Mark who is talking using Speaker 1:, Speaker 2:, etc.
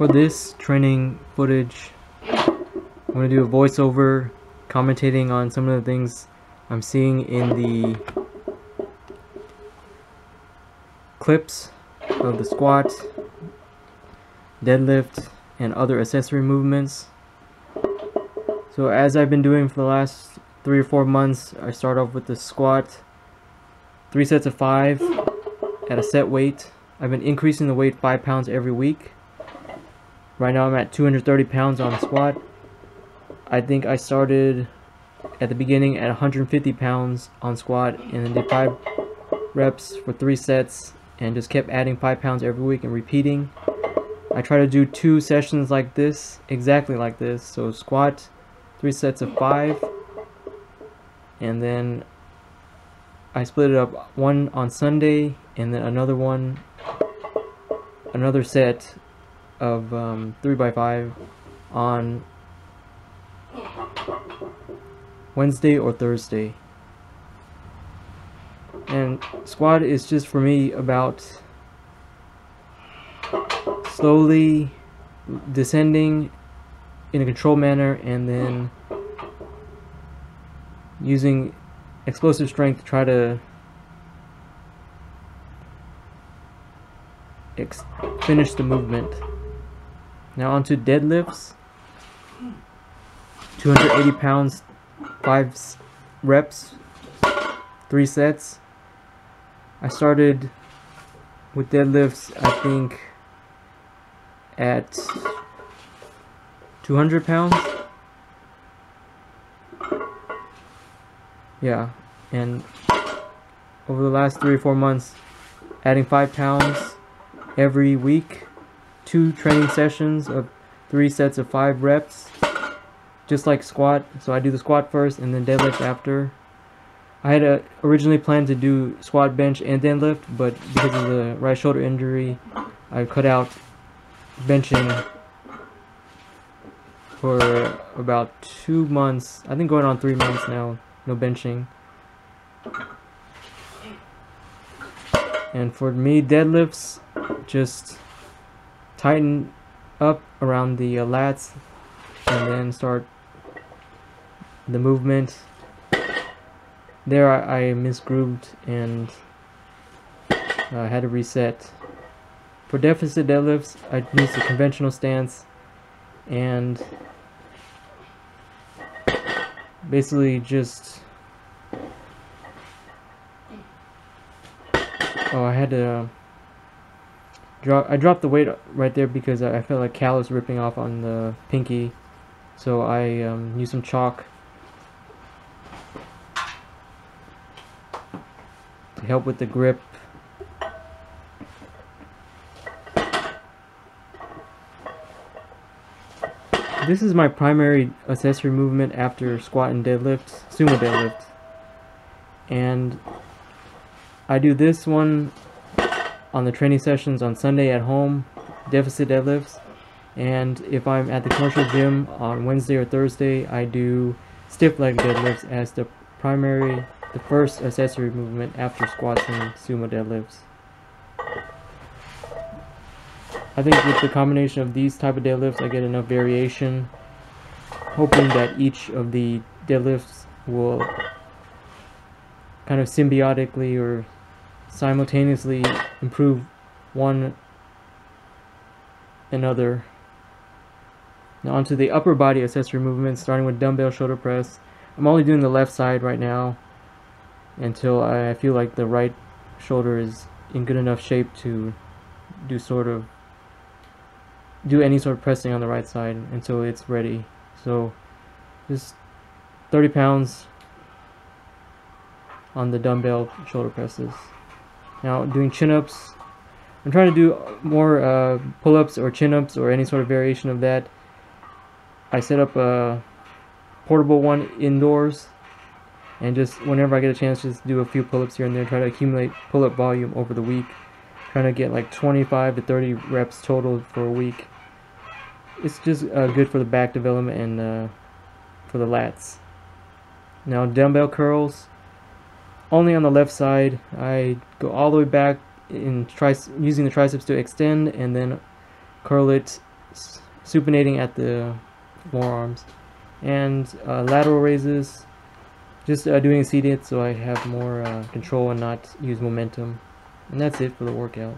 Speaker 1: For this training footage, I'm going to do a voiceover commentating on some of the things I'm seeing in the clips of the squat, deadlift, and other accessory movements. So as I've been doing for the last three or four months, I start off with the squat, three sets of five at a set weight. I've been increasing the weight five pounds every week. Right now I'm at 230 pounds on squat. I think I started at the beginning at 150 pounds on squat and then did five reps for three sets and just kept adding five pounds every week and repeating. I try to do two sessions like this, exactly like this. So squat, three sets of five, and then I split it up one on Sunday and then another one another set of um, 3 by 5 on Wednesday or Thursday and squat is just for me about slowly descending in a controlled manner and then using explosive strength to try to finish the movement. Now onto deadlifts. 280 pounds, 5 reps, 3 sets. I started with deadlifts, I think, at 200 pounds. Yeah, and over the last three or four months, adding five pounds every week, two training sessions of three sets of five reps, just like squat. So I do the squat first and then deadlift after. I had uh, originally planned to do squat, bench, and deadlift, but because of the right shoulder injury, I cut out benching for about two months. I think going on three months now no benching. And for me, deadlifts, just tighten up around the uh, lats and then start the movement. There I, I misgrooved and uh, had to reset. For deficit deadlifts, I used the conventional stance and basically just oh I had to I dropped the weight right there because I felt like callus ripping off on the pinky so I um, used some chalk to help with the grip This is my primary accessory movement after squat and deadlift, sumo deadlift. And I do this one on the training sessions on Sunday at home, deficit deadlifts. And if I'm at the commercial gym on Wednesday or Thursday, I do stiff leg deadlifts as the primary, the first accessory movement after squats and sumo deadlifts. I think with the combination of these type of deadlifts I get enough variation hoping that each of the deadlifts will kind of symbiotically or simultaneously improve one another. Now onto the upper body accessory movements starting with dumbbell shoulder press. I'm only doing the left side right now until I feel like the right shoulder is in good enough shape to do sort of do any sort of pressing on the right side until it's ready. So just 30 pounds on the dumbbell shoulder presses. Now doing chin-ups. I'm trying to do more uh, pull-ups or chin-ups or any sort of variation of that. I set up a portable one indoors and just whenever I get a chance just do a few pull-ups here and there try to accumulate pull-up volume over the week trying to get like 25 to 30 reps total for a week it's just uh, good for the back development and uh, for the lats. Now dumbbell curls, only on the left side. I go all the way back in using the triceps to extend and then curl it supinating at the forearms. And uh, lateral raises. Just uh, doing seated so I have more uh, control and not use momentum. And that's it for the workout